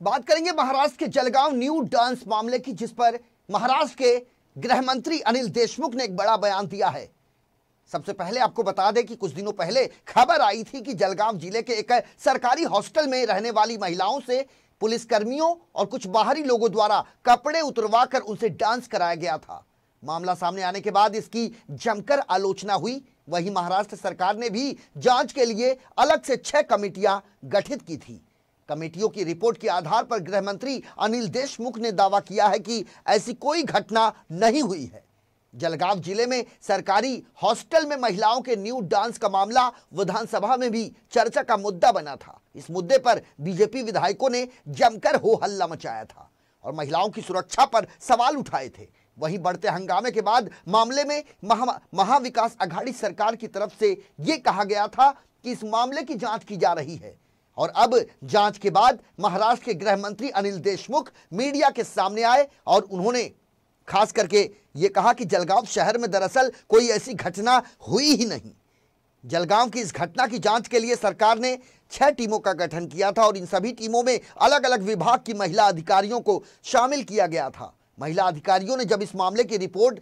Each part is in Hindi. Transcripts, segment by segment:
बात करेंगे महाराष्ट्र के जलगांव न्यू डांस मामले की, जिस पर महाराष्ट्र के गृह मंत्री अनिल देशमुख ने एक बड़ा बयान दिया है। सबसे पहले आपको बता दें कि कुछ दिनों पहले खबर आई थी कि जलगांव ज़िले के एक सरकारी हॉस्टल में रहने वाली महिलाओं से पुलिसकर्मियों और कुछ बाहरी लोगों द्वारा कपड़े उतरवाकर उनसे डांस कराया गया था। मामला सामने आने के बाद इसकी जमकर आलोचना हुई। वहीं महाराष्ट्र सरकार ने भी जाँच के लिए अलग से छह कमेटियाँ गठित की थी। कमेटियों की रिपोर्ट के आधार पर गृह मंत्री अनिल देशमुख ने दावा किया है कि ऐसी कोई घटना नहीं हुई है। जलगांव ज़िले में सरकारी हॉस्टल में महिलाओं के न्यू डांस का मामला विधानसभा में भी चर्चा का मुद्दा बना था। इस मुद्दे पर बीजेपी विधायकों ने जमकर हो हल्ला मचाया था और महिलाओं की सुरक्षा पर सवाल उठाए थे। वहीं बढ़ते हंगामे के बाद मामले में महा, महाविकास अघाड़ी सरकार की तरफ़ से यह कहा गया था कि इस मामले की जाँच की जा रही है। और अब जाँच के बाद महाराष्ट्र के गृह मंत्री अनिल देशमुख मीडिया के सामने आए और उन्होंने खास करके ये कहा कि जलगांव शहर में दरअसल कोई ऐसी घटना हुई ही नहीं। जलगांव की इस घटना की जाँच के लिए सरकार ने छह टीमों का गठन किया था और इन सभी टीमों में अलग अलग विभाग की महिला अधिकारियों को शामिल किया गया था। महिला अधिकारियों ने जब इस मामले की रिपोर्ट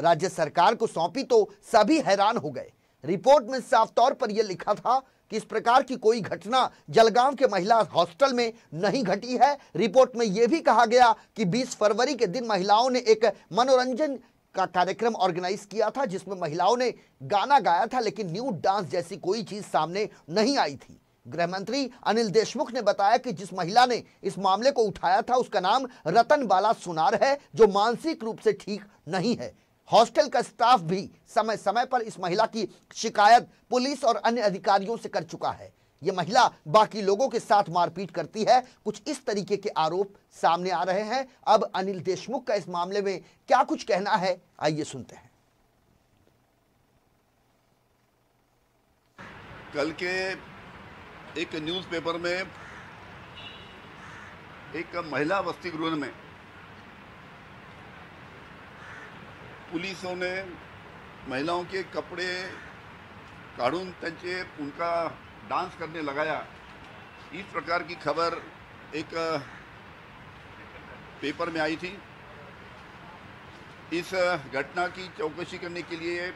राज्य सरकार को सौंपी तो सभी हैरान हो गए। रिपोर्ट में साफ़ तौर पर यह लिखा था कि इस प्रकार की कोई घटना जलगांव के महिला हॉस्टल में नहीं घटी है? रिपोर्ट में यह भी कहा गया कि 20 फरवरी के दिन महिलाओं ने एक मनोरंजन का कार्यक्रम ऑर्गेनाइज किया था, जिसमें महिलाओं ने गाना गाया था, लेकिन न्यू डांस जैसी कोई चीज़ सामने नहीं आई थी। गृह मंत्री अनिल देशमुख ने बताया कि जिस महिला ने इस मामले को उठाया था, उसका नाम रतन बाला सुनार है, जो मानसिक रूप से ठीक नहीं है। हॉस्टल का स्टाफ भी समय समय पर इस महिला की शिकायत पुलिस और अन्य अधिकारियों से कर चुका है। यह महिला बाकी लोगों के साथ मारपीट करती है। कुछ इस तरीके के आरोप सामने आ रहे हैं। अब अनिल देशमुख का इस मामले में क्या कुछ कहना है, आइए सुनते हैं। कल के एक न्यूज़पेपर में एक महिला वसती गृह में पोलिसोने महिलाओं के कपडे काढून त्यांचे उनका डांस करने लगाया। इस प्रकार की खबर एक, पेपर में आई थी। इस घटना की चौकसी करने के लिए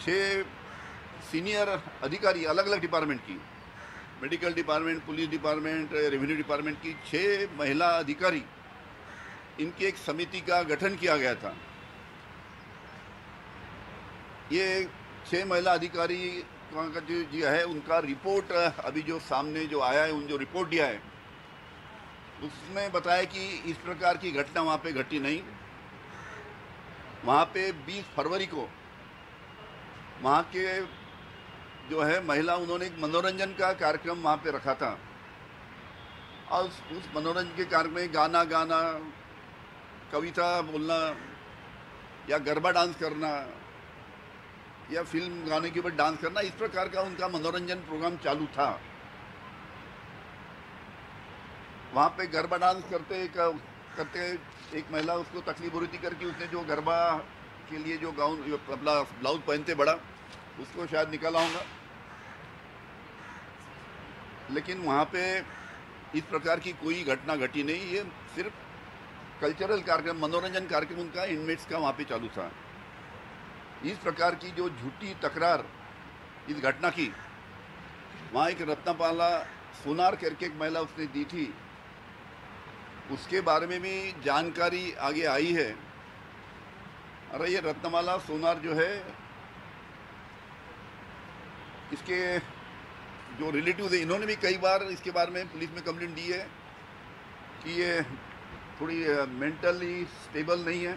छः सीनियर अधिकारी अलग अलग डिपार्टमेंट की, medical department, police department, revenue department की छः महिला अधिकारी इनकी एक समिति का गठन किया गया था। ये छह महिला अधिकारी का जो है, उनका रिपोर्ट अभी जो सामने जो आया है, उन जो रिपोर्ट दिया है, उसमें बताया कि इस प्रकार की घटना वहाँ पे घटी नहीं। वहाँ पे 20 फरवरी को वहाँ के जो है महिला, उन्होंने एक मनोरंजन का कार्यक्रम वहाँ पे रखा था। और उस मनोरंजन के कार्यक्रम में गाना गाना कविता बोलना, या गरबा डांस करना, या फ़िल्म गाने के ऊपर डांस करना, इस प्रकार का उनका मनोरंजन प्रोग्राम चालू था। वहाँ पे गरबा डांस करते करते एक महिला उसको तकलीफ़ हो रही थी करके उसने जो गरबा के लिए जो गाउन अपना ब्लाउज पहनते बड़ा, उसको शायद निकाला होगा। लेकिन वहाँ पे इस प्रकार की कोई घटना घटी नहीं, ये सिर्फ़ कल्चरल कार्यक्रम, मनोरंजन कार्यक्रम उनका इनमेट्स का वहाँ पे चालू था। इस प्रकार की जो झूठी तकरार इस घटना की, वहाँ एक रत्नपाला सोनार करके एक महिला उसने दी थी। उसके बारे में भी जानकारी आगे आई है। अरे ये रत्नमाला सोनार जो है, इसके जो रिलेटिव है, इन्होंने भी कई बार इसके बारे में पुलिस में कंप्लेंट दी है कि ये थोड़ी मेंटली स्टेबल नहीं है।